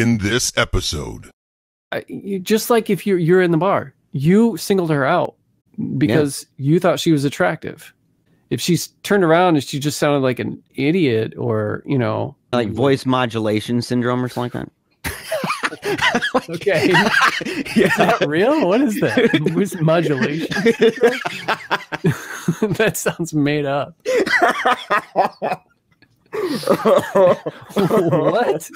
in this episode. I, you, just like if you're you're in the bar, you singled her out because you thought she was attractive. If she's turned around and she just sounded like an idiot, or you know, like voice modulation syndrome or something like that. okay, is that real? What is that? Voice modulation? that sounds made up. What?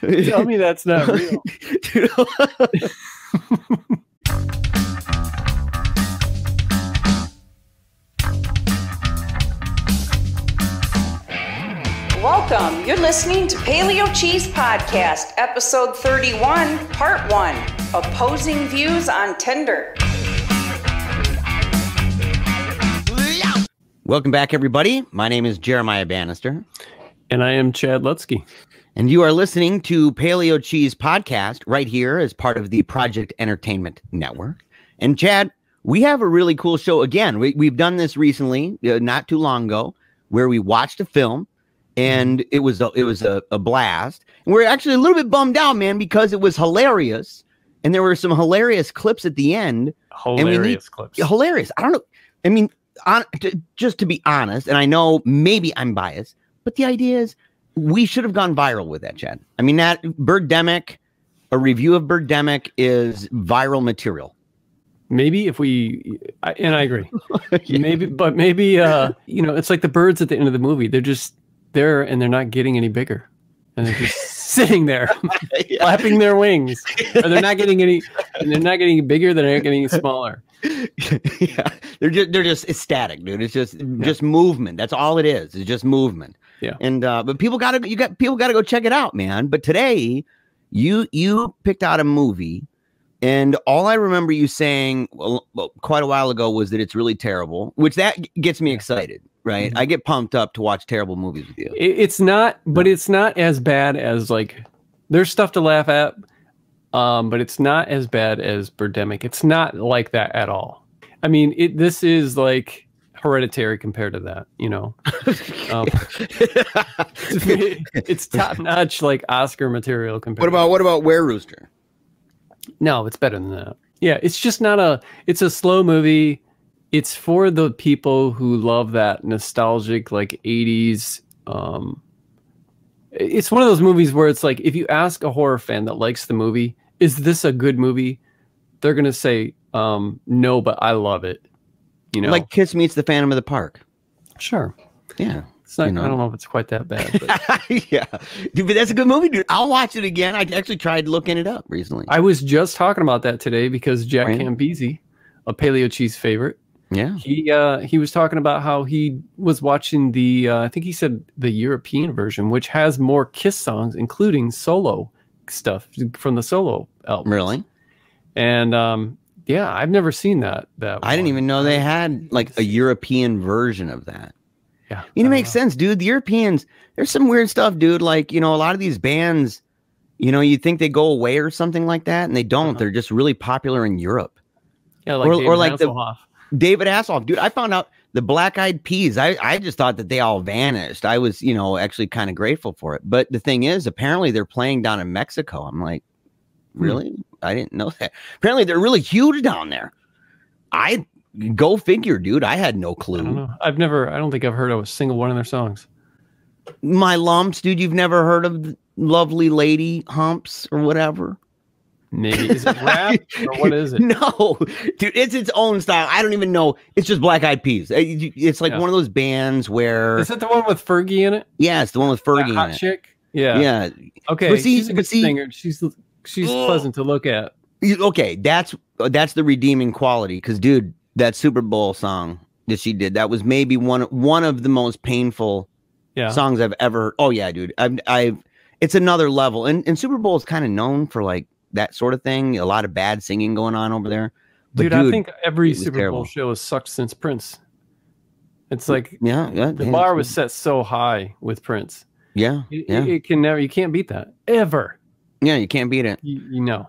Tell me that's not real. Welcome. You're listening to PaleoCheeze Podcast, episode 31, part 1 Opposing Views on Tinder. Welcome back, everybody. My name is Jeremiah Bannister. And I am Chad Lutzke. And you are listening to PaleoCheeze Podcast right here as part of the Project Entertainment Network. And Chad, we have a really cool show again. We, we've done this recently, uh, not too long ago, where we watched a film and it was a, it was a, a blast. And we're actually a little bit bummed out, man, because it was hilarious. And there were some hilarious clips at the end. Hilarious need, clips. Hilarious. I don't know. I mean, on, to, just to be honest, and I know maybe I'm biased, but the idea is we should have gone viral with that, Chad. I mean, that Birdemic, a review of Birdemic is viral material. Maybe if we, and I agree. yeah. Maybe, but maybe, uh, you know, it's like the birds at the end of the movie. They're just there and they're not getting any bigger. And they're just sitting there yeah. flapping their wings. Or they're not getting any, and they're not getting bigger, they're not getting smaller. yeah. They're just, they're just ecstatic, dude. It's just, yeah. just movement. That's all it is. It's just movement. Yeah. And uh, but people gotta you got people gotta go check it out, man. But today you you picked out a movie, and all I remember you saying well, quite a while ago was that it's really terrible, which that gets me excited, right? Mm-hmm. I get pumped up to watch terrible movies with you. It's not, but it's not as bad as like there's stuff to laugh at, um, but it's not as bad as Birdemic. It's not like that at all. I mean, it this is like hereditary compared to that you know? Um, it's top notch like oscar material compared to what about what about where rooster? No it's better than that. Yeah it's just not a it's a slow movie. It's for the people who love that nostalgic like 80s um it's one of those movies where it's like if you ask a horror fan that likes the movie is this a good movie they're gonna say um no but i love it you know, like Kiss meets the Phantom of the Park. Sure. Yeah. It's not, you know. I don't know if it's quite that bad. yeah, dude, but that's a good movie, dude. I'll watch it again. I actually tried looking it up recently. I was just talking about that today because Jack right. A PaleoCheeze favorite, yeah, he uh, he was talking about how he was watching the uh, I think he said the European version, which has more Kiss songs, including solo stuff from the solo album. Really? And um, yeah, I've never seen that. That I didn't even know they had like a European version of that. Yeah, you know, it makes sense, dude. The Europeans, there's some weird stuff, dude. Like you know, a lot of these bands, you know, you think they go away or something like that, and they don't. Uh-huh. They're just really popular in Europe. Yeah, like or, or like the David Hasselhoff, dude. I found out the Black Eyed Peas. I I just thought that they all vanished. I was, you know, actually kind of grateful for it. But the thing is, apparently they're playing down in Mexico. I'm like, hmm. really? Hmm. I didn't know that. Apparently, they're really huge down there. I go figure, dude. I had no clue. I don't know. I've never. I don't think I've heard of a single one of their songs. My lumps, dude. You've never heard of "Lovely Lady" humps or whatever. Maybe is it rap or what is it? No, dude, it's its own style. I don't even know. It's just Black Eyed Peas. Uh, it's like yeah. one of those bands where is it the one with Fergie in it? Yeah, it's the one with Fergie. hot in it. chick. Yeah. Yeah. Okay. But see, she's a good see, singer. She's she's pleasant to look at. Okay, that's uh, that's the redeeming quality. Because, dude, that Super Bowl song that she did, that was maybe one one of the most painful yeah. songs I've ever. Oh yeah, dude, I've I've. It's another level, and and Super Bowl is kind of known for like that sort of thing. A lot of bad singing going on over there. But dude, dude I think every Super terrible. Bowl show has sucked since Prince. It's like yeah, yeah. The bar was set so high with Prince. Yeah, it, yeah. It, it can never. You can't beat that ever. Yeah, you can't beat it. You, you know.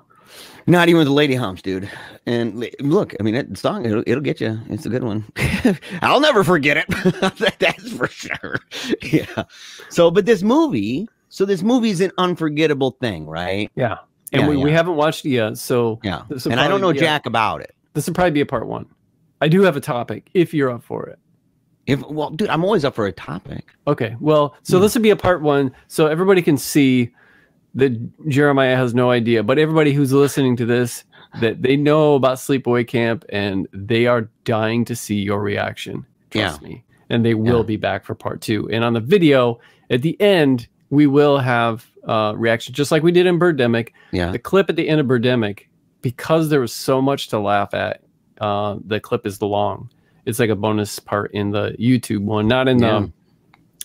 Not even with the lady humps, dude. And look, I mean, that song it'll, it'll get you. It's a good one. I'll never forget it. That's for sure. Yeah. So, but this movie, so this movie is an unforgettable thing, right? Yeah. And Yeah, we, we haven't watched it yet, so Yeah. And I don't know a- jack about it. this would probably be a part one. I do have a topic if you're up for it. If well, dude, I'm always up for a topic. Okay. Well, so Hmm. this would be a part one, so everybody can see that Jeremiah has no idea, but everybody who's listening to this, that they know about Sleepaway Camp and they are dying to see your reaction. Trust me. And they will Yeah. be back for part two. And on the video at the end, we will have uh, reaction, just like we did in Birdemic. Yeah. The clip at the end of Birdemic, because there was so much to laugh at, uh, the clip is the long. It's like a bonus part in the YouTube one, not in Yeah. the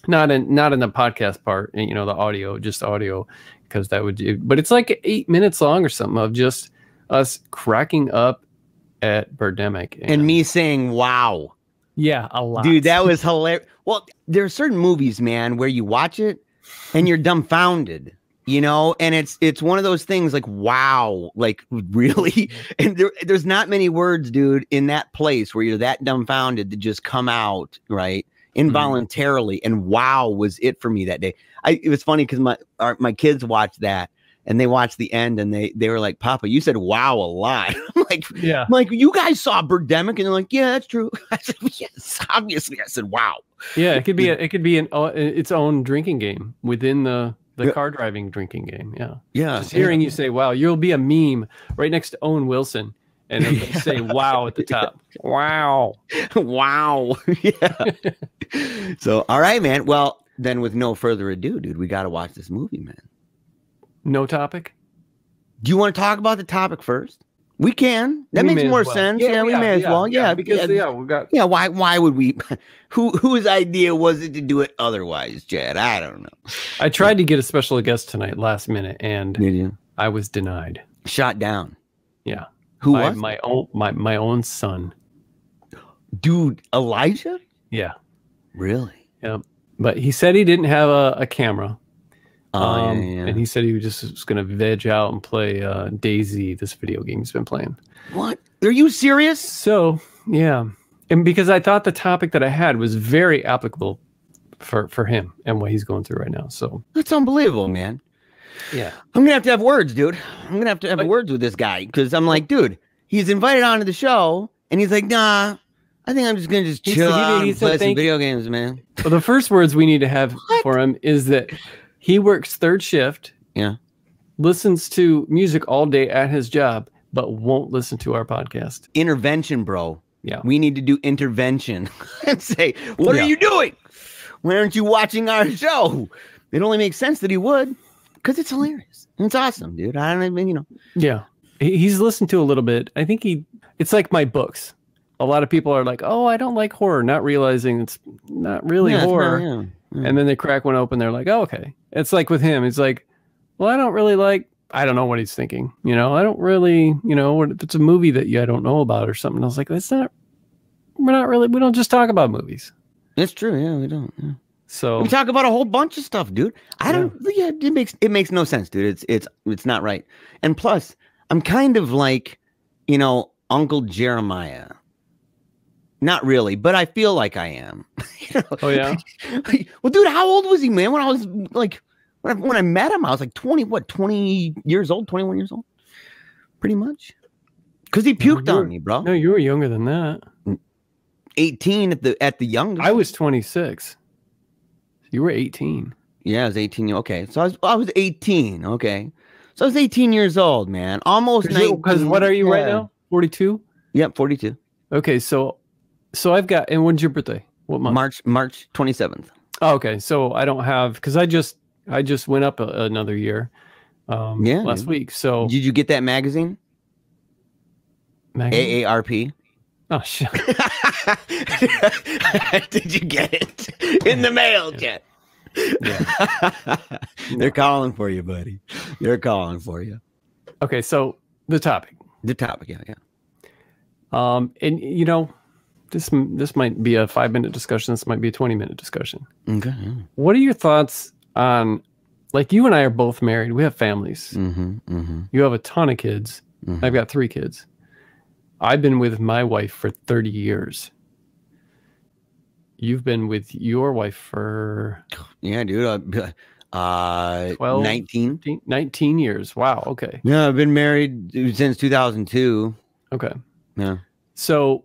not in not in the podcast part, you know, the audio, just audio, because that would. Do, but it's like eight minutes long or something of just us cracking up at Birdemic And me saying, "Wow, yeah, a lot, dude, that was hilarious." Well, there are certain movies, man, where you watch it and you're dumbfounded, you know, and it's it's one of those things like, "Wow, like really?" And there, there's not many words, dude, in that place where you're that dumbfounded to just come out right mm-hmm. involuntarily. And wow, was it for me that day? I it was funny because my our, my kids watched that. And they watched the end, and they they were like, "Papa, you said wow a lot." I'm like, yeah. I'm like, you guys saw Birdemic, and they're like, yeah, that's true. I said, yes, obviously. I said, wow. Yeah, it could be a, it could be an uh, its own drinking game within the the Yeah. car driving drinking game. Yeah, Yeah. just hearing you say "Wow," you'll be a meme right next to Owen Wilson, and Yeah. say "Wow" at the top. Wow. wow. yeah. so, all right, man. Well, then, with no further ado, dude, we got to watch this movie, man. No topic. Do you want to talk about the topic first? We can. That We makes more well. sense. Yeah, we may as well. Yeah, because yeah. yeah, we got Yeah, why? Why would we? Who whose idea was it to do it otherwise, Chad? I don't know. I tried to get a special guest tonight last minute, and Did you I was denied. shot down? Yeah, Who my, was? my own my my own son. dude? Elijah? Yeah, Really? Yeah. But he said he didn't have a, a camera, um, yeah, yeah. and he said he was just was going to veg out and play uh, DayZ, this video game he's been playing. What? Are you serious? So yeah, and because I thought the topic that I had was very applicable for for him and what he's going through right now. So That's unbelievable, man. yeah, I'm gonna have to have words, dude. I'm gonna have to have But- words with this guy because I'm like, dude, he's invited onto the show, and he's like, nah. I think I'm just gonna just He chill he- out he and said play some video games, man. well, the first words we need to have What? for him is that he works third shift. Yeah. listens to music all day at his job, but won't listen to our podcast. Intervention, bro. Yeah. We need to do intervention and say, what Yeah. are you doing? Why aren't you watching our show? It only makes sense that he would, because it's hilarious. It's awesome, dude. I don't even, you know. Yeah. He's listened to a little bit. I think he, it's like my books. A lot of people are like, oh, I don't like horror, not realizing it's not really Yeah, it's not- horror. yeah, yeah. And mm. then they crack one open. They're like, oh, okay. It's like with him. He's like, well, I don't really like, I don't know what he's thinking. You know, I don't really, you know, if it's a movie that you I don't know about or something. I was like, that's not, we're not really, we don't just talk about movies. It's true. Yeah, we don't. yeah. So We talk about a whole bunch of stuff, dude. I don't. Yeah, it makes it makes no sense, dude. It's it's it's not right. And plus, I'm kind of like, you know, Uncle Jeremiah. Not really, but I feel like I am. You know? Oh, yeah? well, dude, how old was he, man? When I was like, when I, when I met him, I was like 20, what, 20 years old, 21 years old, pretty much. Because he puked you're- on me, bro. no, you were younger than that. 18 at the at the youngest. I was 26. You were 18. Yeah, I was 18. Okay. So I was I was 18. Okay. So I was 18 years old, man. Almost 19. Because what are you right now? 42? Yep, 42. Okay, so so I've got and when's your birthday? What month? March March 27th. Oh, okay, so I don't have because I just I just went up a, another year. Um, Yeah, last dude. week. So Did you get that magazine? magazine- AARP. Oh shit. Did you get it in the mail, Jet? They're calling for you, buddy. They're calling for you. Okay, so the topic. The topic, yeah, yeah. Um, and you know, this this might be a five minute discussion. This might be a twenty minute discussion. Okay. What are your thoughts on like you and I are both married. We have families. Mm-hmm, mm-hmm, You have a ton of kids. mhm. I've got three kids. I've been with my wife for 30 years. You've been with your wife for yeah, dude. Uh, uh, 12? 19. 19 19 years. Wow. Okay. Yeah, I've been married since 2002. Okay. Yeah. So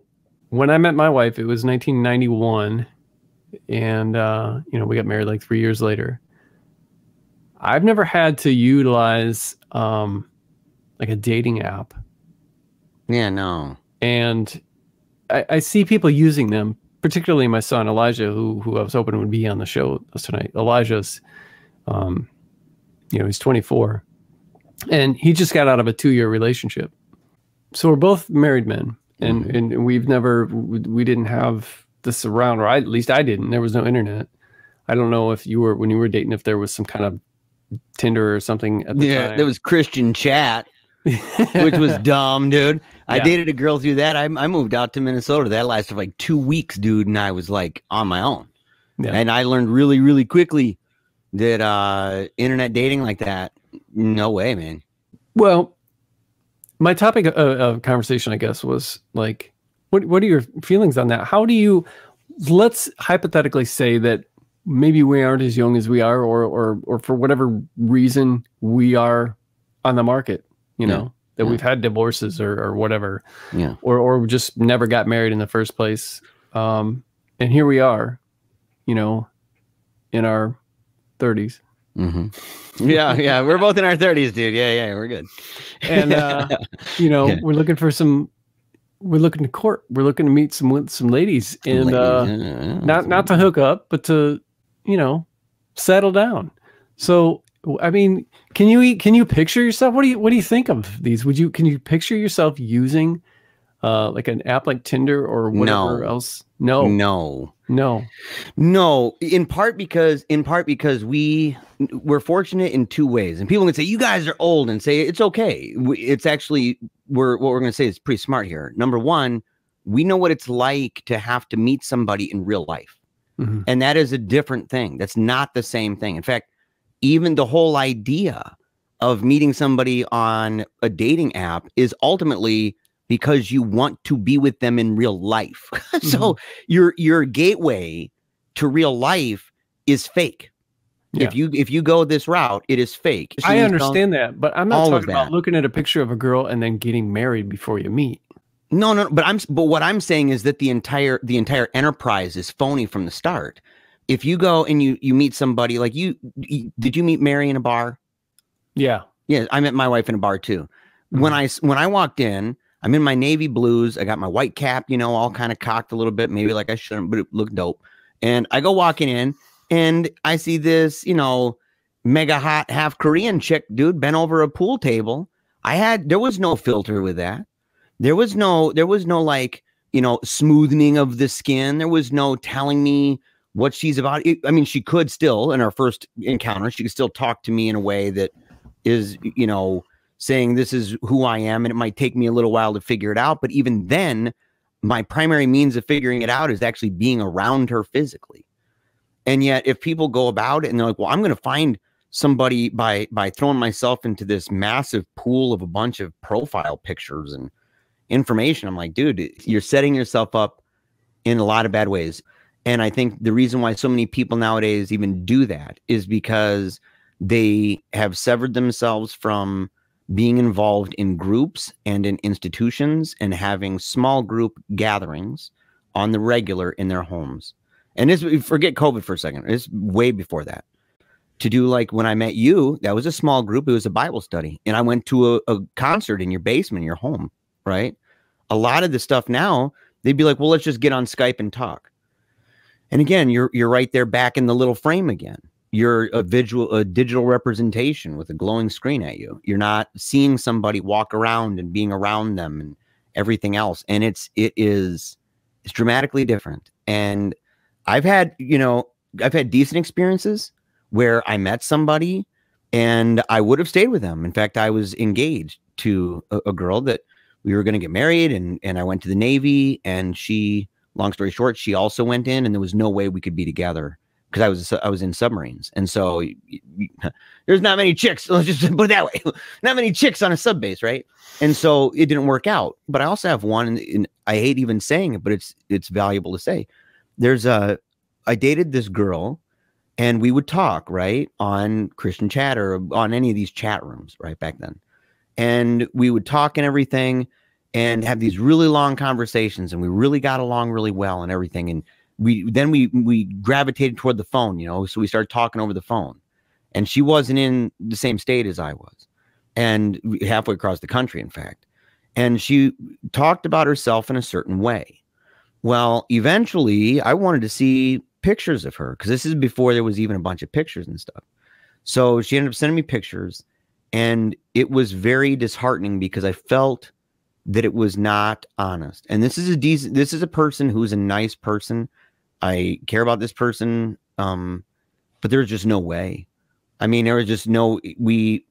when I met my wife, it was 1991, and uh, you know we got married like three years later. I've never had to utilize um, like a dating app, Yeah, no. and I, I see people using them. Particularly my son Elijah, who who I was hoping would be on the show tonight. Elijah's, um, you know, he's 24, and he just got out of a two year relationship. So we're both married men, and Mhm. and we've never we, didn't have this around, or I, at least I didn't. There was no internet. I don't know if you were when you were dating if there was some kind of Tinder or something at the Yeah, time. there was Christian chat, which was dumb, dude. I Yeah. dated a girl through that. I, I moved out to Minnesota. That lasted like two weeks, dude, and I was like on my own. Yeah. And I learned really, really quickly that uh internet dating like that, no way, man. Well, my topic of, of conversation, I guess, was like, what what are your feelings on that? How do you let's hypothetically say that maybe we aren't as young as we are or or or for whatever reason we are on the market you know yeah. that yeah. we've had divorces or or whatever yeah or or just never got married in the first place um and here we are you know in our 30s Mm-hmm. Yeah, yeah, we're both in our thirties, dude. Yeah, yeah, we're good. And uh, you know, yeah. we're looking for some. We're looking to court. We're looking to meet some some ladies, and ladies. Uh, yeah, not not to hook up, but to you know, settle down. So I mean, can you can you picture yourself? What do you what do you think of these? Would you can you picture yourself using uh like an app like tinder or whatever No. else no no. no No, in part because in part because we we're fortunate in two ways, and people can say you guys are old and say it's okay. It's actually we're what we're going to say is pretty smart here. Number one, we know what it's like to have to meet somebody in real life, Mhm. and that is a different thing. That's not the same thing. In fact, even the whole idea of meeting somebody on a dating app is ultimately because you want to be with them in real life. so mm-hmm. your your gateway to real life is fake. Yeah. If you if you go this route, it is fake. I understand that but i'm not talking about looking at a picture of a girl and then getting married before you meet No, no, but I'm but what I'm saying is that the entire the entire enterprise is phony from the start. If you go and you you meet somebody like you, you did you meet Mary in a bar? yeah Yeah, I met my wife in a bar too. When mm-hmm. I s- when I walked in, I'm in my navy blues. I got my white cap, you know, all kind of cocked a little bit, maybe like I shouldn't, but it looked dope. And I go walking in, and I see this, you know, mega hot half Korean chick, dude, bent over a pool table. I had there was no filter with that. There was no there was no like you know smoothing of the skin. There was no telling me what she's about. I mean, she could still in our first encounter, she could still talk to me in a way that is you know saying this is who I am, and it might take me a little while to figure it out. But even then, my primary means of figuring it out is actually being around her physically. And yet, if people go about it and they're like, "Well, I'm going to find somebody by by throwing myself into this massive pool of a bunch of profile pictures and information," I'm like, "Dude, you're setting yourself up in a lot of bad ways." And I think the reason why so many people nowadays even do that is because they have severed themselves from being involved in groups and in institutions and having small group gatherings on the regular in their homes. And this we forget COVID for a second. It's way before that. To do like when I met you, that was a small group. It was a Bible study. And I went to a, a concert in your basement, in your home, right? A lot of the stuff now, they'd be like, well, let's just get on Skype and talk. And again, you're you're right there back in the little frame again you're a visual a digital representation with a glowing screen at you. You're not seeing somebody walk around and being around them and everything else. And it's it is it's dramatically different. And i've had you know i've had decent experiences where i met somebody and i would have stayed with them. In fact i was engaged to a, a girl that we were going to get married and and i went to the navy and she long story short she also went in and there was no way we could be together because I was I was in submarines, and so there's not many chicks. Let's just put it that way. not many chicks on a sub base, right? And so it didn't work out. But I also have one, and, and I hate even saying it, but it's it's valuable to say. There's a I dated this girl, and we would talk right on Christian chat or on any of these chat rooms right back then, and we would talk and everything, and have these really long conversations, and we really got along really well and everything, and we then we we gravitated toward the phone, you know, so we started talking over the phone. And she wasn't in the same state as I was, and halfway across the country, in fact. And she talked about herself in a certain way. Well, eventually, I wanted to see pictures of her because this is before there was even a bunch of pictures and stuff. So she ended up sending me pictures, and it was very disheartening because I felt that it was not honest. And this is a decent. This is a person who's a nice person. I care about this person, um, but there's just no way. I mean, there was just no we.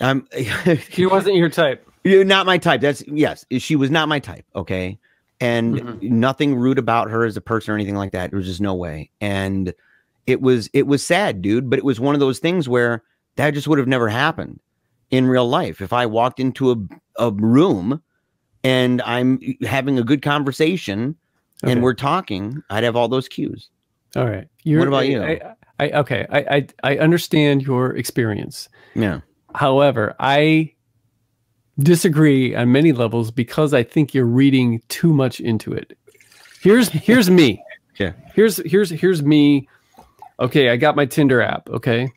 Um, She wasn't your type. you're not my type. That's yes, she was not my type. Okay, and Mhm. nothing rude about her as a person or anything like that. There was just no way. And it was it was sad, dude. But it was one of those things where that just would have never happened in real life. If I walked into a a room and I'm having a good conversation Okay. and we're talking, I'd have all those cues. All right. You're, What about you? I, I, okay. I, I I understand your experience. Yeah. However, I disagree on many levels because I think you're reading too much into it. Here's here's me. Okay. Here's here's here's me. Okay, I got my Tinder app. Okay.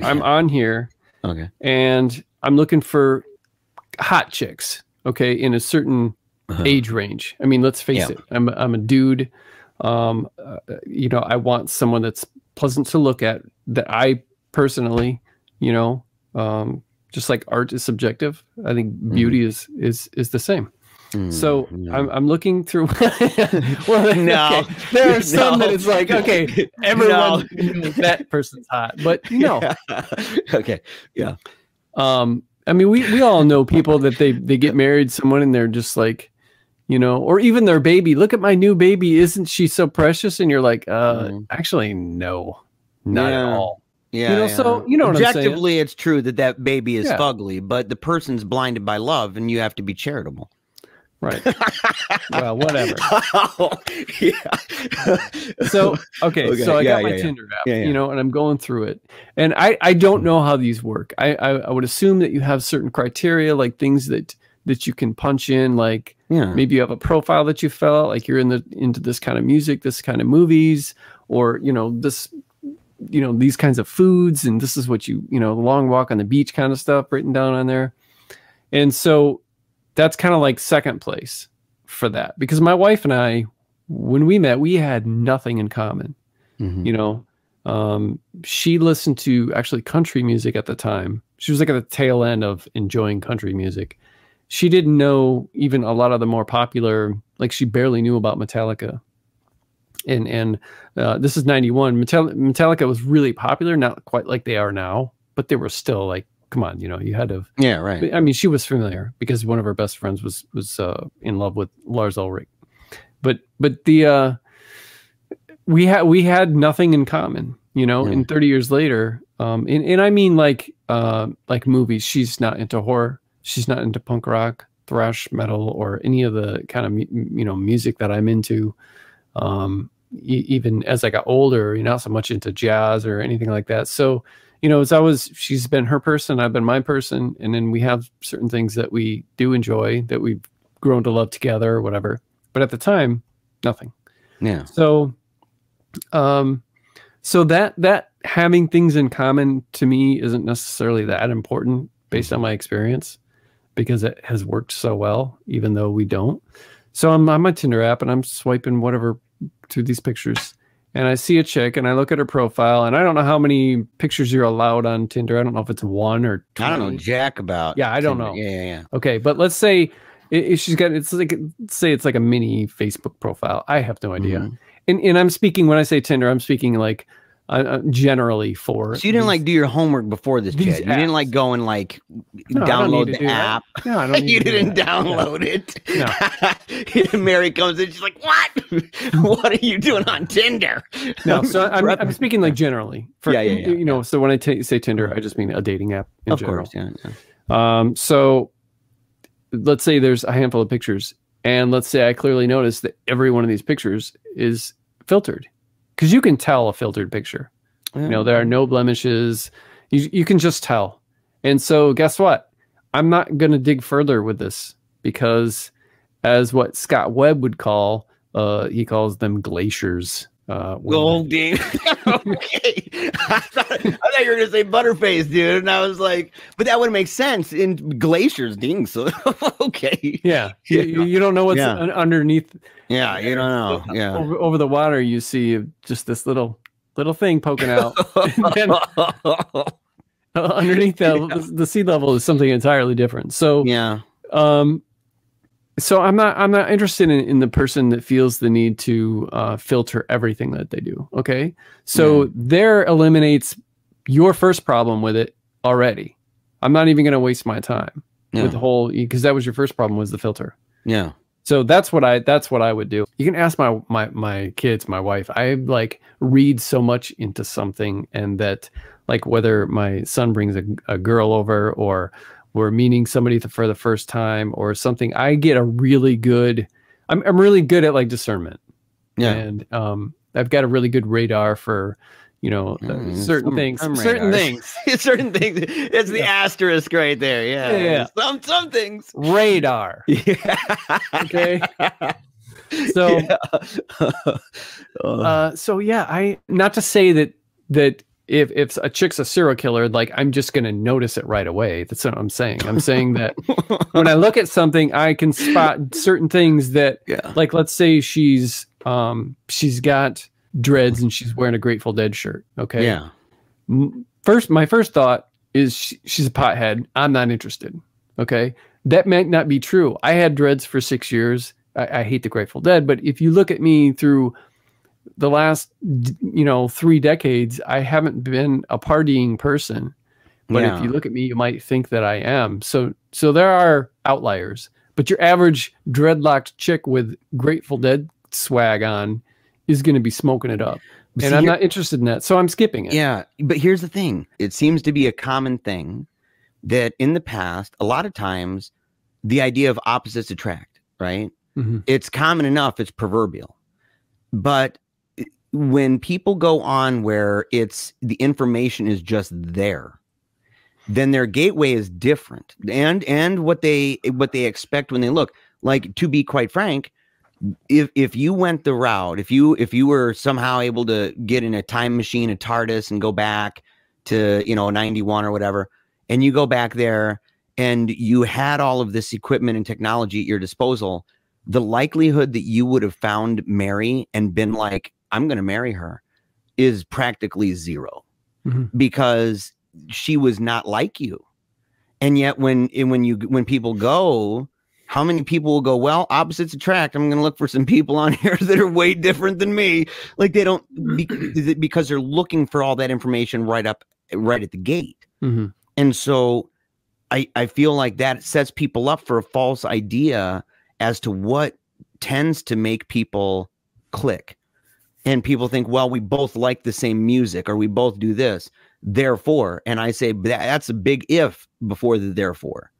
I'm on here Okay. and I'm looking for hot chicks. Okay, in a certain Uh-huh. age range. I mean, let's face Yeah. it. I'm I'm a dude. Um, uh, you know, I want someone that's pleasant to look at. That I personally, you know, um, just like art is subjective. I think beauty is is is the same. So Mm, no. I'm I'm looking through. well, No. okay. there are some that it's like okay, everyone knows that person's hot, but no. okay. Yeah. Um, I mean, we we all know people that they they get married someone and they're just like, you know, or even their baby. Look at my new baby, isn't she so precious? And you're like, uh, Mhm. actually, no, not Yeah. at all. Yeah. know, yeah. so, you know what I'm. Objectively, it's true that that baby is Yeah. fugly, but the person's blinded by love, and you have to be charitable. Right. well, whatever. oh, yeah. So okay, Okay, so I yeah, got my yeah. Tinder app, you know, and I'm going through it, and I I don't know how these work. I, I I would assume that you have certain criteria, like things that that you can punch in, like yeah. maybe you have a profile that you fill out like you're in the into this kind of music this kind of movies or you know this you know these kinds of foods and this is what you you know long walk on the beach kind of stuff written down on there and so that's kind of like second place for that because my wife and i when we met we had nothing in common Mhm. you know um, she listened to actually country music at the time she was like at the tail end of enjoying country music she didn't know even a lot of the more popular like she barely knew about metallica and and uh, this is 91 Metal- metallica was really popular not quite like they are now but they were still like come on you know you had to Yeah. Right. I mean, she was familiar because one of her best friends was was uh, in love with Lars Ulrich. But but the uh, we had we had nothing in common, you know. Yeah. And thirty years later, um, and, and I mean like uh, like movies. She's not into horror. She's not into punk rock, thrash metal, or any of the kind of you know music that I'm into. Um, e- even as I got older, you're not so much into jazz or anything like that. So you know, it's always she's been her person, I've been my person, and then we have certain things that we do enjoy that we've grown to love together or whatever. But at the time, nothing. Yeah. So, um, so that that having things in common to me isn't necessarily that important based on my experience because it has worked so well, even though we don't. So I'm on my Tinder app and I'm swiping whatever through these pictures, and I see a chick and I look at her profile and I don't know how many pictures you're allowed on Tinder. I don't know if it's one or 20. I don't know jack about. Yeah, I don't Tinder. know. Yeah. Yeah. Yeah. Okay, but let's say i- if she's got it's like say it's like a mini Facebook profile. I have no idea. Mhm. And and I'm speaking when I say Tinder, I'm speaking like uh, uh, generally for. So you didn't these- like do your homework before this, Chad. You didn't like go and like No, I don't need download the do that. app. No, I don't. You do didn't that. download it. No. Mary comes in, she's like, "What? what are you doing on Tinder?" No, so I'm, I'm speaking like generally. For, Yeah, yeah, yeah, You know, so when I say Tinder, I just mean a dating app in of general. course, yeah, yeah. Um, so let's say there's a handful of pictures, and let's say I clearly notice that every one of these pictures is filtered, because you can tell a filtered picture. You know, there are no blemishes. You you can just tell. And so, guess what? I'm not going to dig further with this because, as what Scott Webb would call, uh, he calls them glaciers. Uh, Golding. okay. I thought, I thought you were gonna say butterface, dude, and I was like, but that would make sense in glaciers, ding. So okay. Yeah, you, you- don't know what's Yeah. un- underneath Yeah, you don't know. Yeah. over, over the water. You see just this little little thing poking out. Then underneath the, the sea level is something entirely different. So, yeah. um, so I'm not I'm not interested in, in the person that feels the need to uh, filter everything that they do. Okay, so there eliminates your first problem with it already. I'm not even going to waste my time Yeah. with the whole because that was your first problem was the filter. Yeah. So that's what I that's what I would do. You can ask my my my kids, my wife. I like read so much into something and that like whether my son brings a, a girl over or we're meeting somebody th- for the first time or something, I get a really good I'm I'm really good at like discernment. Yeah. And um I've got a really good radar for you know uh, Mm, certain some- things some certain radar. things certain things. It's the asterisk right there. Yeah. Yeah, yeah. Some some things. radar Yeah. okay so Yeah. Uh so yeah i not to say that that if if a chick's a serial killer like i'm just going to notice it right away. That's what i'm saying. I'm saying that when i look at something i can spot certain things that yeah. like let's say she's um she's got dreads and she's wearing a grateful dead shirt okay? Yeah. First my first thought is she, she's a pothead. I'm not interested okay? That might not be true. I had dreads for six years. I, I hate the grateful dead but if you look at me through the last you know three decades i haven't been a partying person but Yeah. if you look at me you might think that i am so so there are outliers but your average dreadlocked chick with grateful dead swag on is going to be smoking it up But and i'm not interested in that so i'm skipping it Yeah, but here's the thing. It seems to be a common thing that in the past, a lot of times, the idea of opposites attract, right? Mhm. It's common enough, it's proverbial. But when people go on where it's the information is just there, then their gateway is different. And and what they what they expect when they look, like to be quite frank, if if you went the route, if you if you were somehow able to get in a time machine, a TARDIS, and go back to you know 91 or whatever, and you go back there and you had all of this equipment and technology at your disposal, the likelihood that you would have found Mary and been like, I'm gonna marry her is practically 0 Mhm. because she was not like you. And yet when when you when people go, how many people will go, well, opposites attract. I'm going to look for some people on here that are way different than me. Like they don't be- because they're looking for all that information right up right at the gate. Mhm. And so I I feel like that sets people up for a false idea as to what tends to make people click. And people think, well, we both like the same music or we both do this. Therefore, and I say that's a big if before the therefore.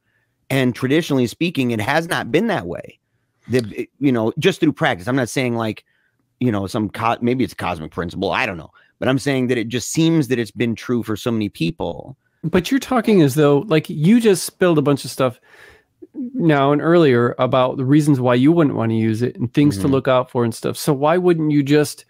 And traditionally speaking, it has not been that way. The, you know, just through practice. I'm not saying like, you know, some co- maybe it's a cosmic principle. I don't know. But I'm saying that it just seems that it's been true for so many people. But you're talking as though, like, you just spilled a bunch of stuff now and earlier about the reasons why you wouldn't want to use it and things to Mhm. look out for and stuff. So why wouldn't you just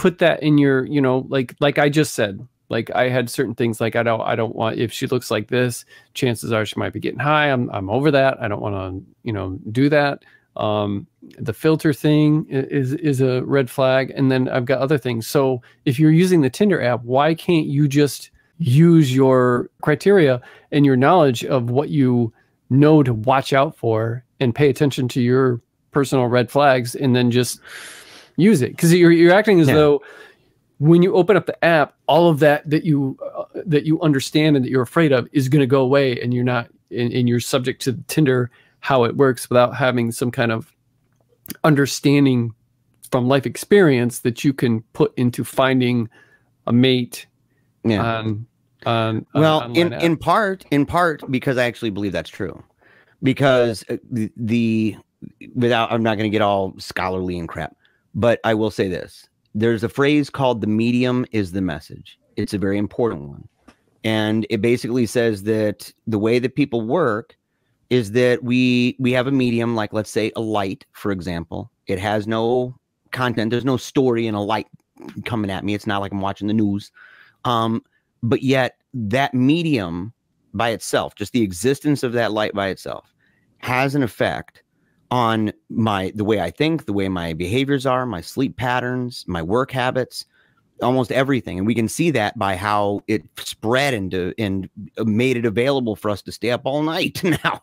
put that in your, you know, like, like I just said, like I had certain things like I don't, I don't want if she looks like this, chances are she might be getting high. I'm, I'm over that. I don't want to, you know, do that. Um, the filter thing is is a red flag, and then I've got other things. So if you're using the Tinder app, why can't you just use your criteria and your knowledge of what you know to watch out for and pay attention to your personal red flags and then just use it because you're, you're acting as Yeah. though when you open up the app, all of that that you uh, that you understand and that you're afraid of is going to go away, and you're not and, and you're subject to Tinder how it works without having some kind of understanding from life experience that you can put into finding a mate Yeah. on on well, on in in part, in part because I actually believe that's true. Because uh, the, the without I'm not going to get all scholarly and crap, but I will say this. There's a phrase called the medium is the message. It's a very important one. And it basically says that the way that people work is that we we have a medium like let's say a light for example. It has no content, there's no story in a light coming at me. It's not like I'm watching the news. Um but yet that medium by itself just the existence of that light by itself has an effect on my the way i think the way my behaviors are my sleep patterns my work habits almost everything. And we can see that by how it spread into and uh, uh, made it available for us to stay up all night now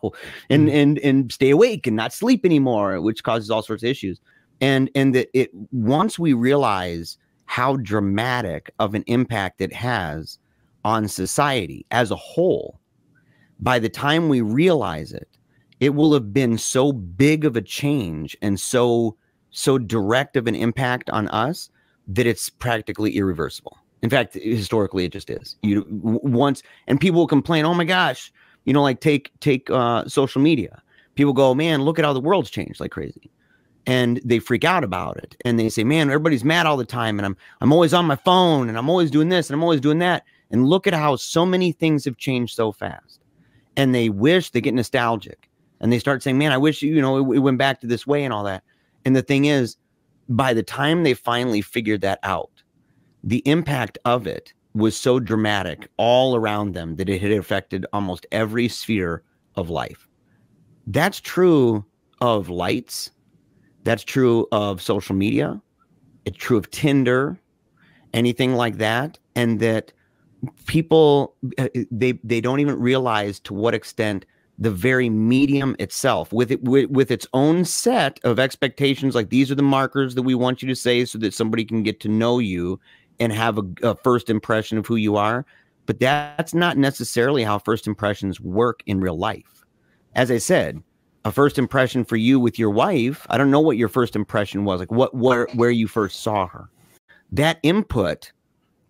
and mm. and and stay awake and not sleep anymore which causes all sorts of issues. And and that it once we realize how dramatic of an impact it has on society as a whole, by the time we realize it, it will have been so big of a change and so so direct of an impact on us that it's practically irreversible. In fact, historically, it just is. You once and people will complain, "Oh my gosh," you know, like take take uh, social media. People go, "Man, look at how the world's changed like crazy." and they freak out about it and they say man everybody's mad all the time and i'm i'm always on my phone and i'm always doing this and i'm always doing that and look at how so many things have changed so fast and they wish they get nostalgic and they start saying man i wish you know it, it went back to this way and all that and the thing is by the time they finally figured that out the impact of it was so dramatic all around them that it had affected almost every sphere of life that's true of lights that's true of social media. It's true of Tinder, anything like that. And that people uh, they they don't even realize to what extent the very medium itself. With it with, with its own set of expectations like these are the markers that we want you to say so that somebody can get to know you and have a, a first impression of who you are. But that's not necessarily how first impressions work in real life. As i said a first impression for you with your wife i don't know what your first impression was like what where where you first saw her. That input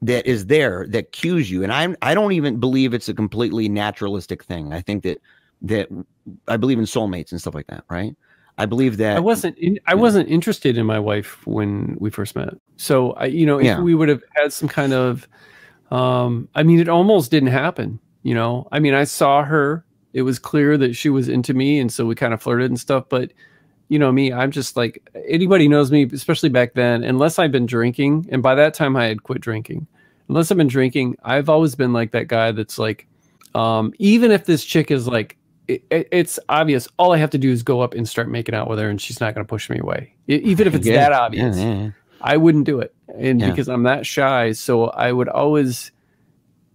that is there that cues you and i'm i don't even believe it's a completely naturalistic thing. I think that that i believe in soulmates and stuff like that right i believe that I wasn't in, I wasn't interested in my wife when we first met. So I you know if Yeah. we would have had some kind of um I mean it almost didn't happen, you know. I mean I saw her, it was clear that she was into me and so we kind of flirted and stuff, but you know me, I'm just like anybody knows me especially back then unless I've been drinking and by that time I had quit drinking. Unless I've been drinking, I've always been like that guy that's like um even if this chick is like it, it- it's obvious. All I have to do is go up and start making out with her, and she's not going to push me away. Even if it's Yeah, that obvious, yeah, yeah. I wouldn't do it, and because I'm that shy, so I would always,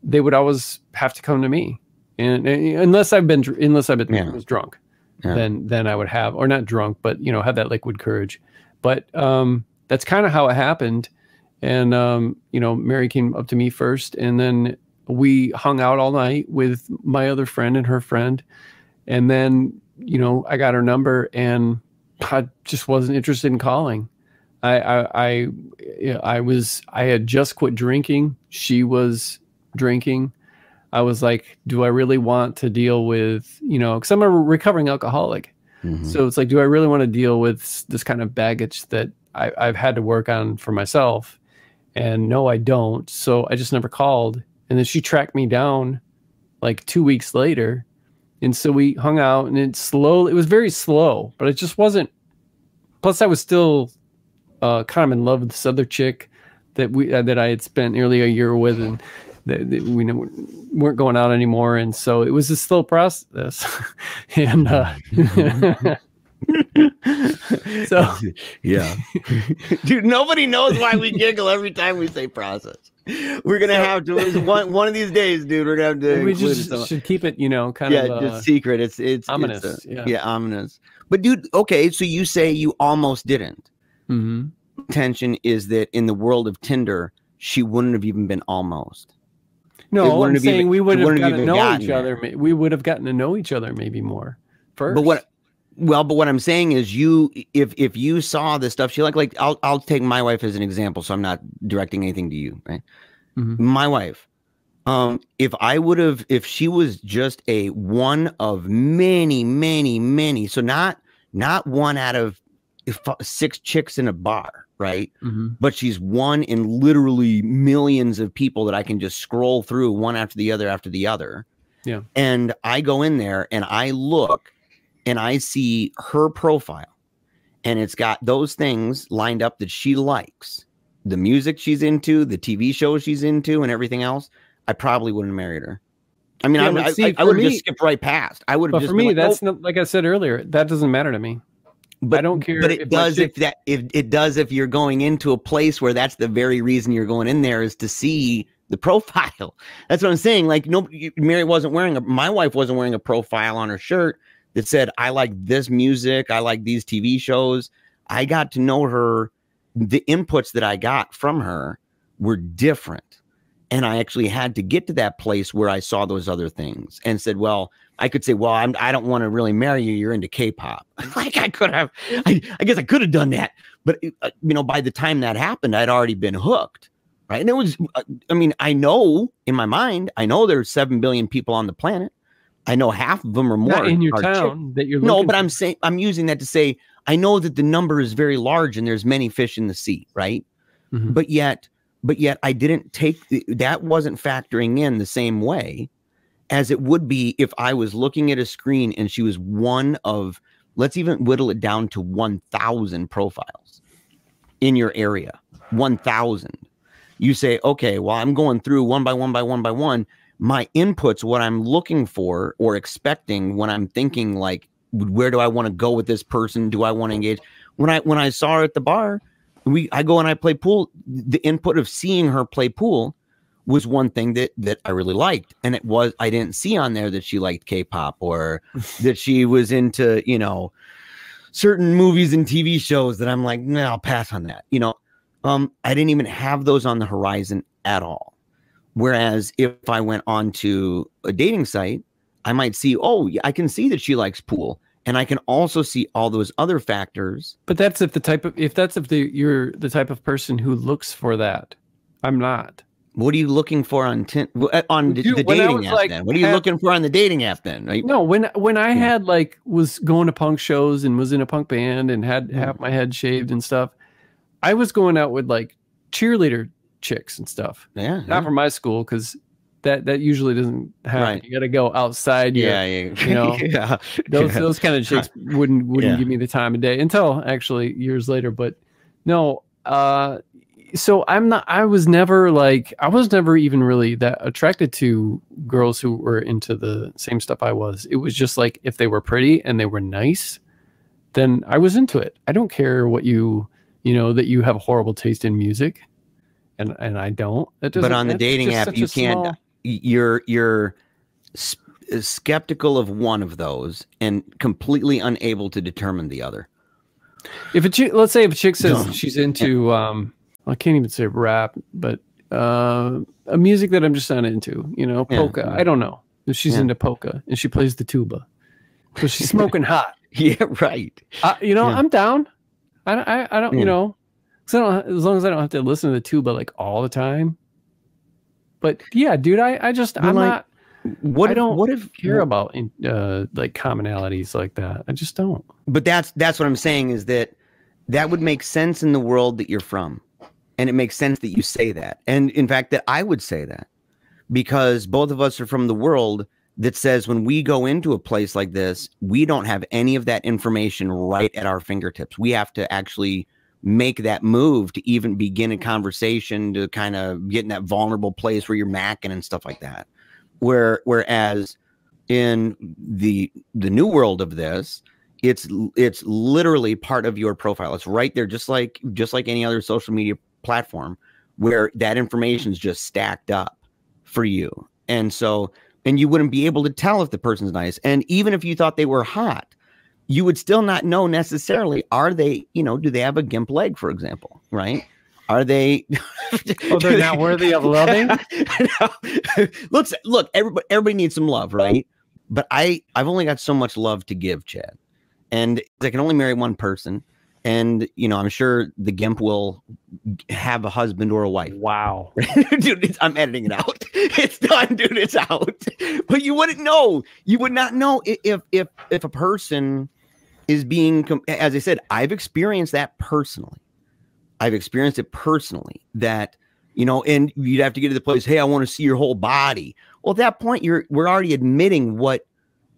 they would always have to come to me, and, and unless I've been unless I've been drunk, then then I would have, or not drunk, but you know, have that liquid courage. But um, that's kind of how it happened, and um, you know, Mary came up to me first, and then we hung out all night with my other friend and her friend and then you know i got her number and i just wasn't interested in calling. I i i, I was i had just quit drinking. She was drinking. I was like do i really want to deal with you know because i'm a recovering alcoholic. Mhm. so it's like do i really want to deal with this kind of baggage that I, i've had to work on for myself? And no i don't. So i just never called. And then she tracked me down like two weeks later and so we hung out and it slowly it was very slow but it just wasn't plus i was still uh kind of in love with this other chick that we uh, that i had spent nearly a year with and that, that we n- weren't going out anymore. And so it was a slow process. And uh so yeah. Dude nobody knows why we giggle every time we say process we're gonna have to one one of these days dude we're gonna have to we just should keep it you know kind yeah of uh, just secret it's it's ominous, it's, uh, yeah. ominous but dude okay so you say you almost didn't mhm. tension is that in the world of tinder she wouldn't have even been almost. No, I'm saying even- we would have gotten to know each other. ma- We would have gotten to know each other maybe more first. But what well, but what I'm saying is you if if you saw the stuff she liked, like I'll I'll take my wife as an example, so I'm not directing anything to you, right? Mhm. My wife. Um, if I would have if she was just a one of many, many, many, so not not one out of six chicks in a bar, right? Mhm. but she's one in literally millions of people that I can just scroll through one after the other after the other. Yeah. And I go in there and I look and I see her profile and it's got those things lined up that she likes the music she's into, the TV shows she's into, and everything else. I probably wouldn't have married her. I mean, Yeah, I, see, I, I would have just skipped right past. I would have But just for me, like, that's "Nope." not like I said earlier. That doesn't matter to me. but I don't care But it my does if that if it does if you're going into a place where that's the very reason you're going in there is to see the profile. That's what I'm saying. Like no, Mary wasn't wearing a. My wife wasn't wearing a profile on her shirt that said I like this music. I like these TV shows. I got to know her. The inputs that I got from her were different. And I actually had to get to that place where I saw those other things and said, well, I could say, well, I'm, I don't want to really marry you. You're into K-pop. like I could have, I, I guess I could have done that. But, uh, you know, by the time that happened, I'd already been hooked. Right. And it was, uh, I mean, I know in my mind, I know there's 7 billion people on the planet. I know half of them or more Not in your town that you're No, but for. I'm saying, I'm using that to say, I know that the number is very large and there's many fish in the sea. Right Mhm. but yet but yet i didn't take the, that wasn't factoring in the same way as it would be if i was looking at a screen and she was one of let's even whittle it down to 1000 profiles in your area 1000 you say okay well i'm going through one by one by one by one my inputs what i'm looking for or expecting when i'm thinking like where do i want to go with this person do i want to engage when i when i saw her at the bar we I go and I play pool. The input of seeing her play pool was one thing that that I really liked, and it was I didn't see on there that she liked K-pop or that she was into you know certain movies and TV shows that I'm like, no, I'll pass on that. You know, um, I didn't even have those on the horizon at all. Whereas if I went on to a dating site, I might see, oh, I can see that she likes pool. And I can also see all those other factors But that's if the type of if that's if the you're the type of person who looks for that. I'm not. What are you looking for on w- uh, on the, Dude, the dating app like, then? What are you half- looking for on the dating app then? Right? No, when when I Yeah. had like was going to punk shows and was in a punk band and had Yeah. half my head shaved and stuff, I was going out with like cheerleader chicks and stuff. Yeah. Not Yeah. from my school because that that usually doesn't happen. Right. You got to go outside. your- Yeah, yeah, you know, yeah. those yeah. those kind of chicks wouldn't wouldn't Yeah. give me the time of day until actually years later. But no, uh, so I'm not. I was never like I was never even really that attracted to girls who were into the same stuff I was. It was just like if they were pretty and they were nice, then I was into it. I don't care what you you know that you have a horrible taste in music, and and I don't. But on the dating app, you can't- small- You're you're uh, skeptical of one of those and completely unable to determine the other. If a chick, let's say if a chick says No. she's into, um, I can't even say rap, but uh, a music that I'm just not into, you know, polka. yeah. I don't know if she's Yeah. into polka and she plays the tuba, so she's smoking hot. Yeah, right. Uh, you know, Yeah. I'm down. I don't, I, I don't, you know, 'cause I don't, as long as I don't have to listen to the tuba like all the time. But yeah, dude, I, I just, I'm like, not What I don't what if care about in- uh, like commonalities like that. I just don't. but that's that's what I'm saying is that that would make sense in the world that you're from. And it makes sense that you say that. And in fact that I would say that because both of us are from the world that says when we go into a place like this, we don't have any of that information right at our fingertips. We have to actually make that move to even begin a mm. conversation to kind of get in that vulnerable place where you're macking and stuff like that. Where whereas in the the new world of this, it's it's literally part of your profile. It's right there, just like just like any other social media platform, where that information is just stacked up for you. And so, and you wouldn't be able to tell if the person's nice. And even if you thought they were hot, you would still not know necessarily. Are they, you know, do they have a gimp leg, for example, right? Are they? Oh, they're not worthy of loving. look, look. Everybody, everybody needs some love, right? But I, I've only got so much love to give, Chad, and I can only marry one person. And you know, I'm sure the Gimp will have a husband or a wife. Wow, dude, I'm editing it out. It's done, dude. It's out. But you wouldn't know. You would not know if if if a person is being, as I said, I've experienced that personally. I've experienced it personally. That you know, and you'd have to get to the place. Hey, I want to see your whole body. Well, at that point, you're we're already admitting what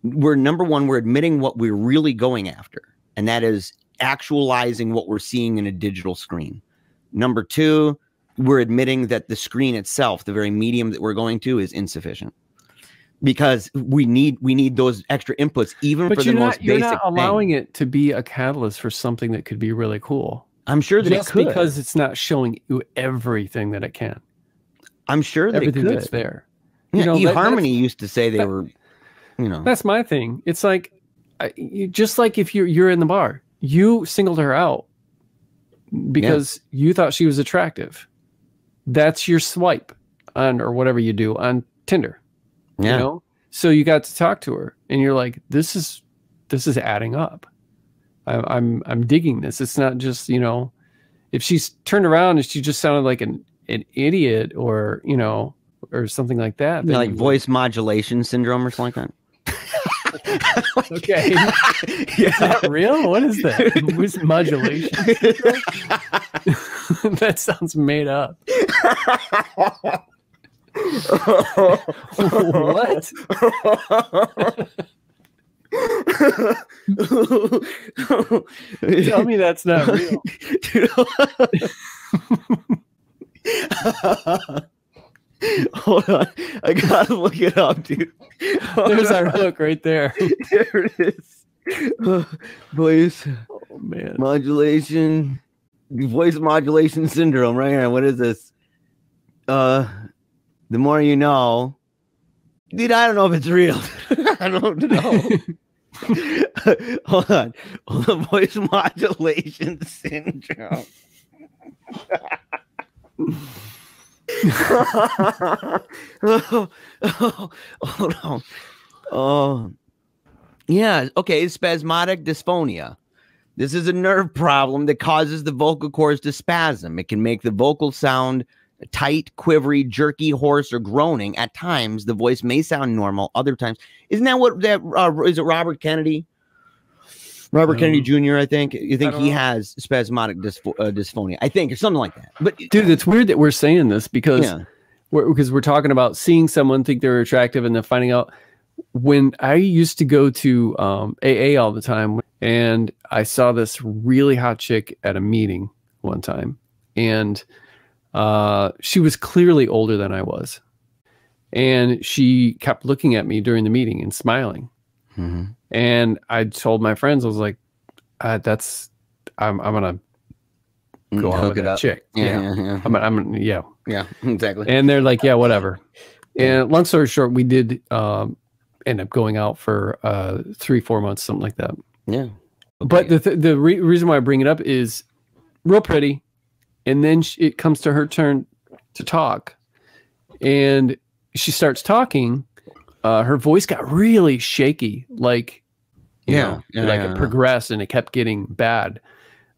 we're number one. We're admitting what we're really going after, and that is actualizing what we're seeing in a digital screen. Number two, we're admitting that the screen itself, the very medium that we're going to, is insufficient because we need we need those extra inputs even but for the you're most not you're not allowing it to be a catalyst for something that could be really cool. I'm sure that it could. because it's not showing you everything that it can, I'm sure that it everything could. that's there. Yeah, You know, that- eHarmony used to say they that- were, you know, That's my thing. It's like, I, you, just like if you're you're in the bar, you singled her out because you thought she was attractive. That's your swipe on or whatever you do on Tinder. yeah. You know, so you got to talk to her, and you're like, this is this is adding up. I, I'm I'm digging this. It's not just you know, if she's turned around and she just sounded like an an idiot or you know or something like that, Yeah, like voice modulation syndrome or something like Okay. Is that real? What is that? Voice modulation? that sounds made up. what? Tell me that's not real. Hold on. I gotta look it up, dude. Hold There's on. our hook right there. There it is. Voice Oh man. modulation, voice modulation syndrome. Right here. What is this? Uh, the more you know. Dude, I don't know if it's real. I don't know. Hold on. Hold on. Voice modulation syndrome. oh, oh, hold on. Oh, yeah. Okay. Spasmodic dysphonia. This is a nerve problem that causes the vocal cords to spasm. It can make the vocal sound tight, quivery, jerky, hoarse, or groaning. At times, the voice may sound normal. Other times, isn't that what that uh, is it? Robert Kennedy, Robert Um, Kennedy Jr. I think. You think he know. has spasmodic dyspho- uh, dysphonia? I think, or something like that. But Dude, it's weird that we're saying this because yeah, we're, because we're talking about seeing someone think they're attractive and then finding out when I used to go to um, AA all the time and I saw this really hot chick at a meeting one time and uh, she was clearly older than I was and she kept looking at me during the meeting and smiling Mhm. and I told my friends I was like uh, that's I'm I'm gonna go out Hook with it that up. chick Yeah, yeah, yeah, yeah. I'm, I'm yeah yeah, exactly. and they're like, yeah, whatever. And long story short, we did um, end up going out for uh, three, four months, something like that. yeah, But the th- the re- reason why I bring it up is real pretty, and then sh- it comes to her turn to talk, and she starts talking. Uh, her voice got really shaky, like you Yeah, know, yeah, like yeah, it progressed and it kept getting bad.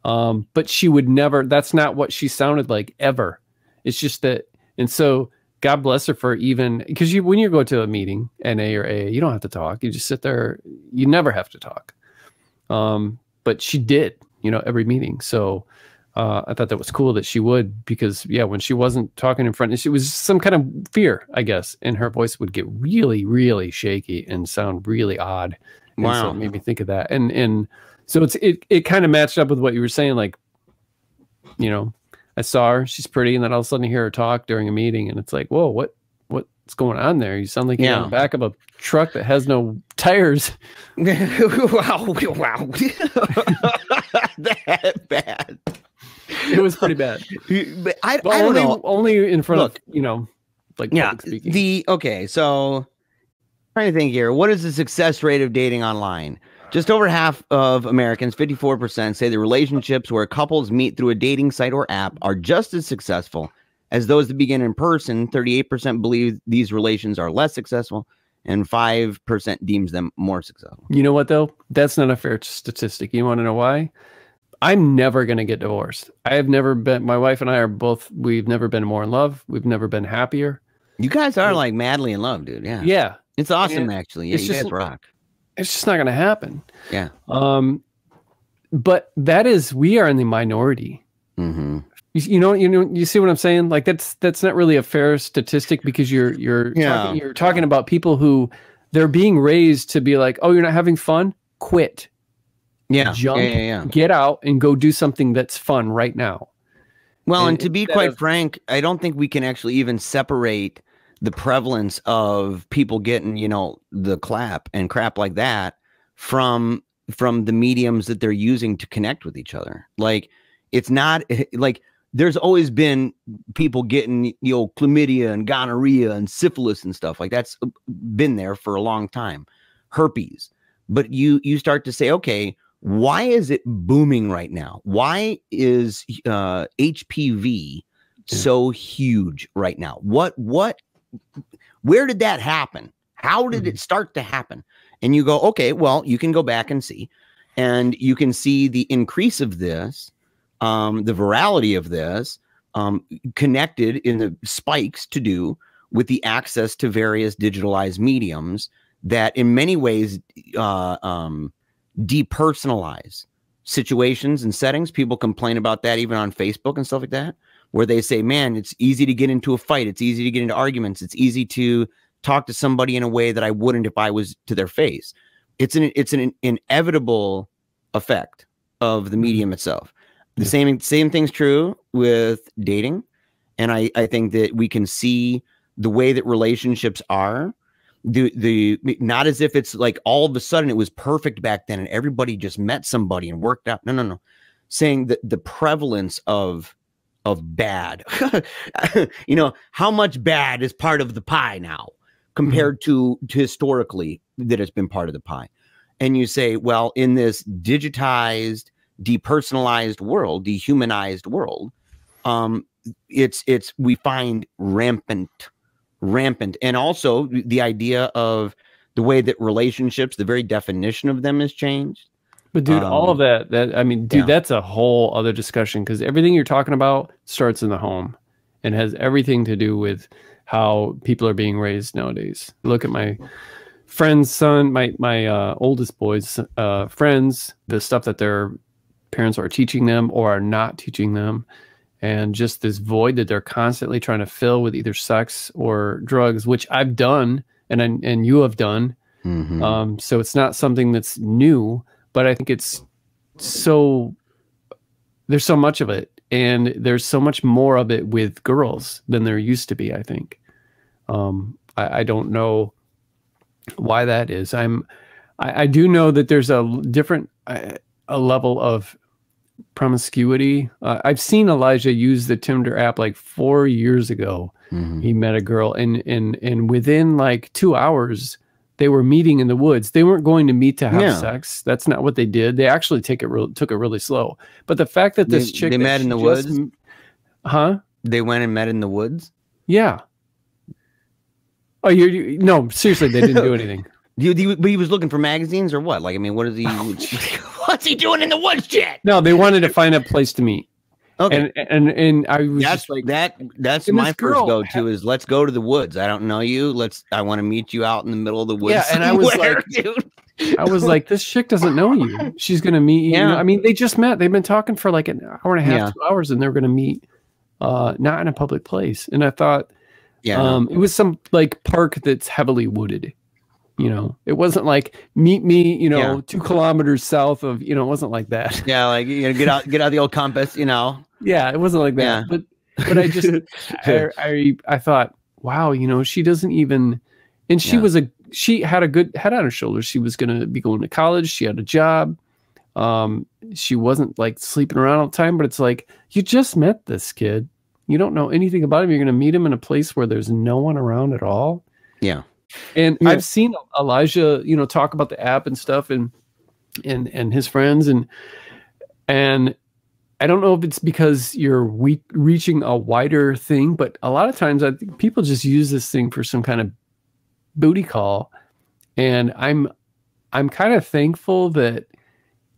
Um, but she would never. That's not what she sounded like ever. It's just that, and so God bless her for even because you when you go to a meeting, NA or A, you don't have to talk. You just sit there. You never have to talk. Um, but she did, you know, every meeting. So uh, I thought that was cool that she would because yeah, when she wasn't talking in front, it was some kind of fear, I guess, and her voice would get really, really shaky and sound really odd. And so Wow. it made me think of that. And and so it's it it kind of matched up with what you were saying, like, you know, I saw her, she's pretty, and then all of a sudden I hear her talk during a meeting, and it's like, whoa, what what's going on there? You sound like you're in the back of a truck that has no tires. wow, wow, that bad. It was pretty bad. But I, But I don't only know. only in front Look. of you know, like Yeah, speaking. the okay. So trying to think here. What is the success rate of dating online? Just over half of Americans, 54%, say the relationships where couples meet through a dating site or app are just as successful as those that begin in person. 38% believe these relations are less successful, and 5% deems them more successful. You know what though? That's not a fair statistic. You want to know why? I'm never going to get divorced. I have never been my wife and I are both we've never been more in love. We've never been happier. You guys are like madly in love, dude. Yeah. Yeah. It's awesome Yeah. actually. Yeah, It's you just- guys rock. It's just not going to happen. Yeah. Um but that is we are in the minority. Mm-hmm. You, you know, you know, you see what I'm saying? Like that's that's not really a fair statistic because you're you're Yeah. talking, you're talking about people who they're being raised to be like, oh, you're not having fun, quit, Yeah. Jump. Yeah, yeah, yeah. get out, and go do something that's fun right now. Well, and, And to be quite of- frank, I don't think we can actually even separate the prevalence of people getting, you know, the clap and crap like that from from the mediums that they're using to connect with each other. Like it's not like there's always been people getting, you know, chlamydia and gonorrhea and syphilis and stuff like that's uh, been there for a long time. Herpes. But you you start to say, okay, why is it booming right now? Why is uh, HPV so huge right now? What what where did that happen? How did it start to happen? And you go, okay, well, you can go back and see, and you can see the increase of this, um, the virality of this, um, connected in the spikes to do with the access to various digitalized mediums that, in many ways, uh, um, depersonalize situations and settings. People complain about that even on Facebook and stuff like that, where they say, man, it's easy to get into a fight. It's easy to get into arguments. It's easy to talk to somebody in a way that I wouldn't if I was to their face. It's an it's an inevitable effect of the mm-hmm. medium itself. The Yeah. same same thing's true with dating. And I, I think that we can see the way that relationships are the the not as if it's like all of a sudden it was perfect back then and everybody just met somebody and worked out. No, no, no. Saying that the prevalence of of bad, you know, how much bad is part of the pie now compared to, to historically that it's been part of the pie. And you say, well, in this digitized, depersonalized world, dehumanized world, um, it's it's we find rampant rampant and also the idea of the way that relationships the very definition of them has changed But dude, all of Um, that that I mean, dude, yeah. that's a whole other discussion because everything you're talking about starts in the home and has everything to do with how people are being raised nowadays. Look at my friend's son, my my uh, oldest boy's uh, friends, the stuff that their parents are teaching them or are not teaching them, and just this void that they're constantly trying to fill with either sex or drugs, which I've done and I, and you have done. Mhm. Um, so it's not something that's new, but I think it's so there's so much of it, and there's so much more of it with girls than there used to be. I think. Um, I, I don't know why that is. I'm. I, I do know that there's a different uh, a level of promiscuity. Uh, I've seen Elijah use the Tinder app like four years ago. Mhm. he met a girl and and and within like two hours they were meeting in the woods. They weren't going to meet to have Yeah. sex. That's not what they did. They actually take it real took it really slow. But the fact that this They- chick they met in the just woods? huh? They went and met in the woods? Yeah. Oh you, no seriously they didn't do anything you, you- but he was looking for magazines or what? Like, I mean, what is he? what's he doing in the woods, Jet? no they wanted to find a place to meet Okay, and and and i was that's just like that. That's my first go to is let's go to the woods. I don't know you. Let's. I want to meet you out in the middle of the woods. Yeah, and I was like- dude. I was like, this chick doesn't know you. She's gonna meet you. Yeah. I mean, they just met. They've been talking for like an hour and a half, Yeah. two hours, and they're gonna meet uh not in a public place. And I thought yeah, no. um it was some like park that's heavily wooded. You know, it wasn't like meet me, you know, Yeah. two kilometers south of, you know, it wasn't like that. yeah, like you know, get out, get out the old compass. You know, Yeah, it wasn't like that. Yeah. But but I just I, I I thought, wow, you know, she doesn't even and she Yeah. was a she had a good head on her shoulders. She was gonna be going to college, she had a job. Um, she wasn't like sleeping around all the time, but it's like you just met this kid. You don't know anything about him. You're gonna meet him in a place where there's no one around at all. yeah, And Yeah. I've seen Elijah, you know, talk about the app and stuff, and and and his friends and and I don't know if it's because you're we- reaching a wider thing, but a lot of times I think people just use this thing for some kind of booty call, and I'm I'm kind of thankful that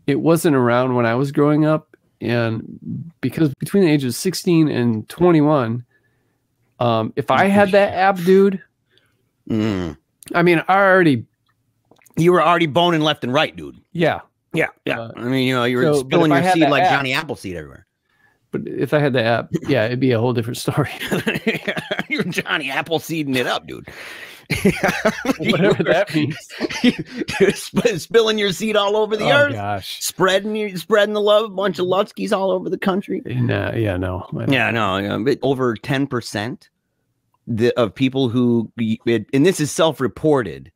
it wasn't around when I was growing up, and because between the ages of 16 and 21, um, if I had that app, dude, Mm. I mean, I already You were already boning left and right, dude. yeah, Yeah, yeah. Uh, I mean, you know, you were so, spilling your seed like app- Johnny Appleseed everywhere. but if I had the app, yeah, it'd be a whole different story. You're Johnny Appleseeding it up, dude. Whatever that means. Sp- spilling your seed all over the oh earth, gosh. spreading your spreading the love, a bunch of Lutzkes all over the country. No, yeah, no. Yeah, no, yeah, but over ten percent the of people who it, and this is self-reported,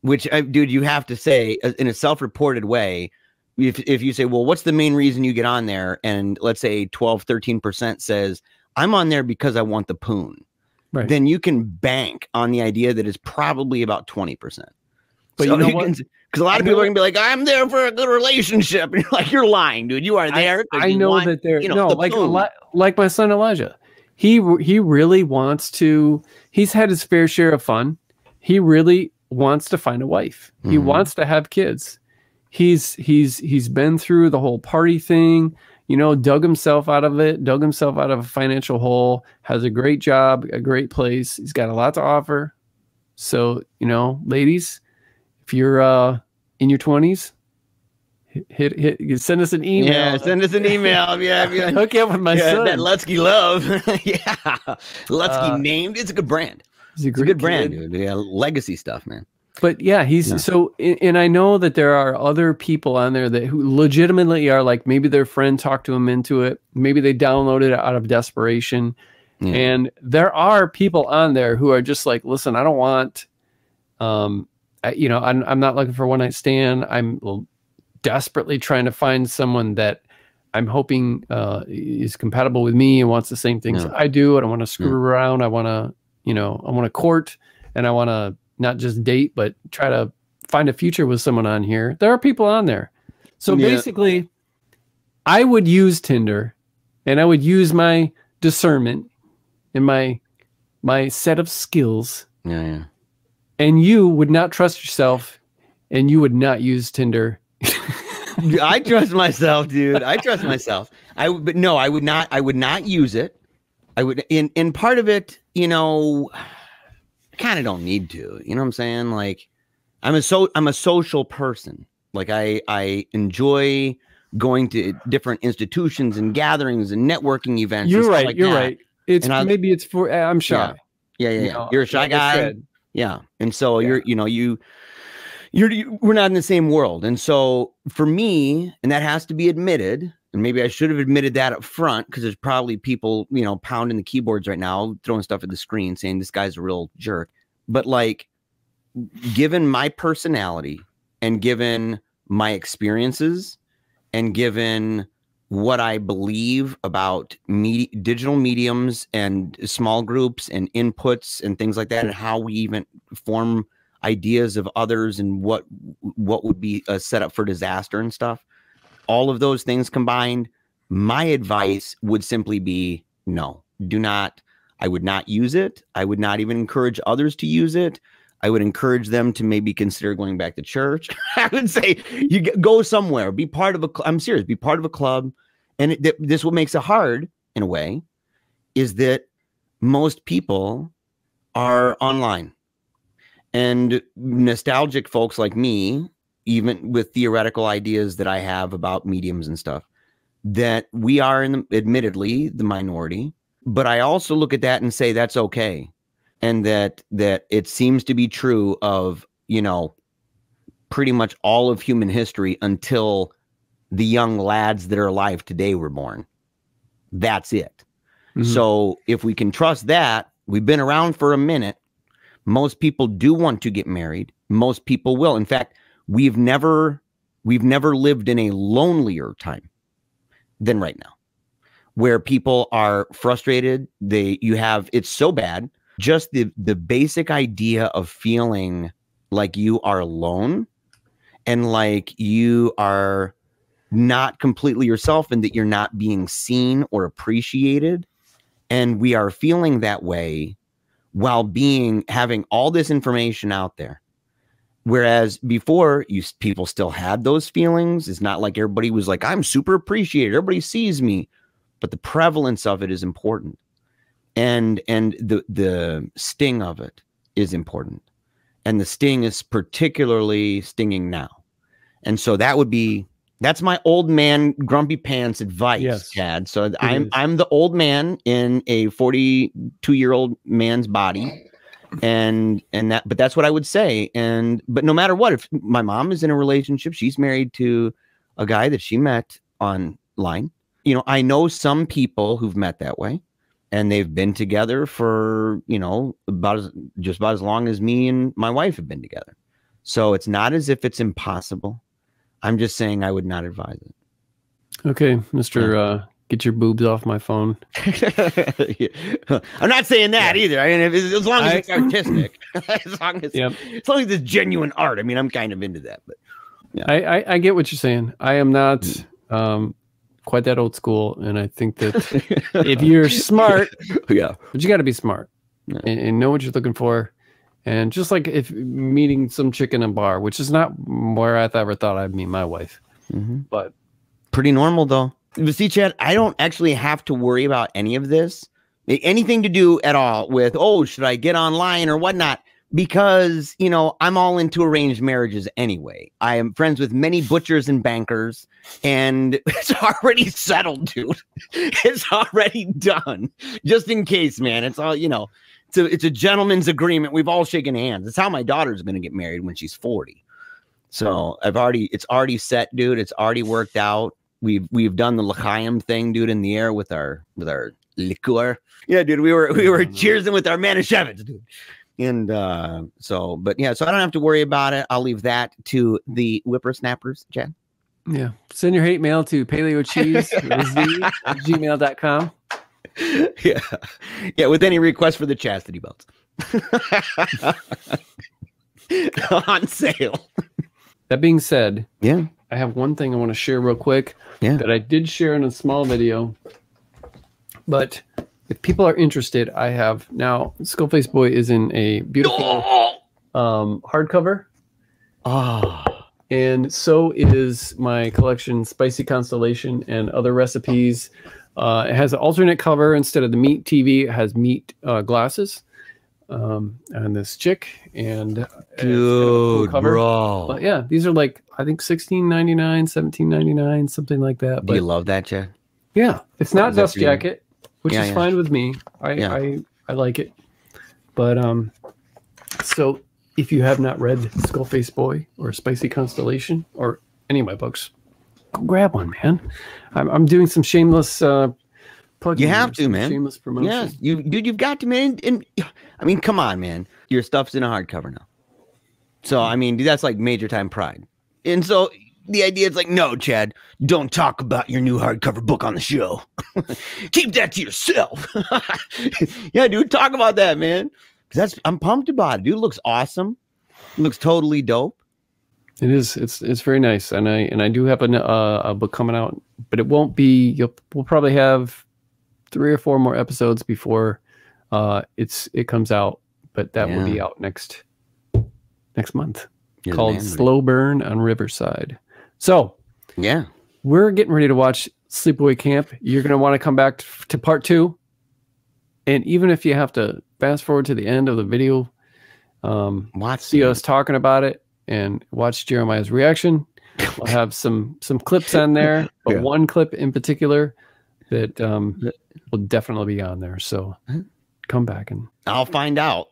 which dude, you have to say uh, in a self-reported way. If if you say, well, what's the main reason you get on there? And let's say 12, 13 percent says, I'm on there because I want the poon. Right. Then you can bank on the idea that it's probably about 20 percent. But you know what? Because a lot I of people are gonna be like, I'm there for a good relationship. And you're like, you're lying, dude. You are there. 'cause I you know that they're you know, no the like poon. Like my son Elijah. He he really wants to. He's had his fair share of fun. He really wants to find a wife. He Mhm. wants to have kids. He's he's he's been through the whole party thing. You know, dug himself out of it. Dug himself out of a financial hole. Has a great job, a great place. He's got a lot to offer. So you know, ladies, if you're uh in your twenties, hit, hit hit send us an email. Yeah, send us an email. Yeah, yeah. hook you up with my yeah, son. that Lutzke love. yeah, Lutzke Uh, named. It's a good brand. He's a It's a good brand, dude. Yeah, legacy stuff, man. But yeah, he's Yeah. so, and I know that there are other people on there that who legitimately are like maybe their friend talked to them into it, maybe they downloaded it out of desperation, Yeah. and there are people on there who are just like, listen, I don't want, um, I, you know, I'm I'm not looking for one night stand. I'm desperately trying to find someone that I'm hoping uh, is compatible with me and wants the same things Yeah. I do. I don't want to screw around. I want to, you know, I want to court and I want to not just date, but try to find a future with someone on here. There are people on there. So Yeah. basically, I would use Tinder and I would use my discernment and my my set of skills yeah, yeah. and you would not trust yourself and you would not use Tinder. I trust myself, dude. I trust myself. I would, but no, I would not. I would not use it. I would. In in part of it, you know, I kind of don't need to. You know what I'm saying? Like, I'm a so I'm a social person. Like, I I enjoy going to different institutions and gatherings and networking events. You're right. like you're that. right. It's I- maybe it's for I'm shy. Yeah, yeah, you yeah. know, You're a shy like guy. Yeah. And so Yeah. you're, you know, you, you're, you, we're not in the same world. And so for me, and that has to be admitted, and maybe I should have admitted that up front because there's probably people, you know, pounding the keyboards right now, throwing stuff at the screen saying this guy's a real jerk. But like, given my personality and given my experiences and given what I believe about me- digital mediums and small groups and inputs and things like that, and how we even form ideas of others and what what would be a setup for disaster and stuff. All of those things combined, my advice would simply be no, do not. I would not use it. I would not even encourage others to use it. I would encourage them to maybe consider going back to church. I would say you go somewhere, be part of a. I'm serious, be part of a club. And it, th- this what makes it hard in a way is that most people are online, and nostalgic folks like me, even with theoretical ideas that I have about mediums and stuff, that we are in the, admittedly the minority. But I also look at that and say that's okay and that that it seems to be true of you know pretty much all of human history until the young lads that are alive today were born that's it Mhm. so if we can trust that we've been around for a minute most people do want to get married. Most people will. In fact we've never we've never lived in a lonelier time than right now where people are frustrated. They you have it's so bad. Just the the basic idea of feeling like you are alone and like you are not completely yourself and that you're not being seen or appreciated. And we are feeling that way while being having all this information out there. Whereas before you people still had those feelings. It's not like everybody was like i'm super appreciated. Everybody sees me. But the prevalence of it is important. And and the the sting of it is important. And the sting is particularly stinging now. And so that would be that's my old man grumpy pants advice, Yes, Chad. So I'm is. I'm the old man in a 42 year old man's body. And and that but that's what I would say. And but no matter what, if my mom is in a relationship, she's married to a guy that she met online. You know, I know some people who've met that way and they've been together for, you know, about as just about as long as me and my wife have been together. So it's not as if it's impossible. I'm just saying I would not advise it. Okay, Mister, uh, get your boobs off my phone. I'm not saying that either. I mean, if as long as I- it's artistic, as long as Yep. as long as it's genuine art. I mean, I'm kind of into that, but I, I I get what you're saying. I am not um quite that old school, and I think that if you're smart, yeah, but you got to be smart Yeah. and, and know what you're looking for. And just like if meeting some chick in a bar, which is not where I ever thought I'd meet my wife, Mhm. but pretty normal though. But see, Chad, I don't actually have to worry about any of this, anything to do at all with oh, should I get online or whatnot? Because you know I'm all into arranged marriages anyway. I am friends with many butchers and bankers, and it's already settled, dude. It's already done. Just in case, man. It's all you know. It's a it's a gentleman's agreement. We've all shaken hands. It's how my daughter's going to get married when she's forty. So I've already it's already set, dude. It's already worked out. We've we've done the l'chaim thing, dude, in the air with our with our liqueur. Yeah, dude. We were we were Mhm. cheersing with our Manischewitz, dude. And uh so, but yeah, so I don't have to worry about it. I'll leave that to the whippersnappers, Jen. yeah, send your hate mail to paleocheeze at gmail.com. yeah, yeah. With any request for the chastity belts on sale. That being said, Yeah, I have one thing I want to share real quick Yeah. that I did share in a small video. But if people are interested, I have now Skullface Boy is in a beautiful um, hardcover, Oh, and so is my collection Spicy Constellation and other recipes. Uh, it has an alternate cover instead of the meat TV. It has meat uh, glasses um, on this chick, and it's got a cool dude, cover. bro. But yeah, these are like I think sixteen ninety nine, seventeen ninety nine, something like that. Do But you love that, Chad? yeah, it's not Is dust jacket, which Yeah, is yeah. fine with me. I, Yeah. I I like it. But um, so if you have not read Skullface Boy or Spicy Constellation or any of my books, go grab one, man. I'm I'm doing some shameless uh. You have to, man. Shameless promotion. Yes, you dude, you've got to, man. And I mean, come on, man. Your stuff's in a hardcover now. So I mean, that's like major time pride. And so the idea is like, no, Chad, don't talk about your new hardcover book on the show. Keep that to yourself. yeah, dude, talk about that, man. 'Cause that's I'm pumped about it. Dude, it looks awesome. It looks totally dope. It is. It's it's very nice, and I and I do have a, uh, a book coming out, but it won't be. You'll we'll probably have three or four more episodes before uh, it's it comes out, but that will be out next next month. You're called. Slow Burn on Riverside. So Yeah. we're getting ready to watch Sleepaway Camp. You're gonna want to come back to part two, and even if you have to fast forward to the end of the video, um, Watch see us talking about it and watch Jeremiah's reaction. We'll have some some clips on there, but Yeah. one clip in particular that um, will definitely be on there. So come back and I'll find out.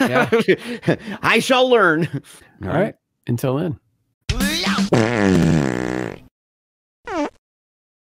Yeah. I shall learn. all right. Until then.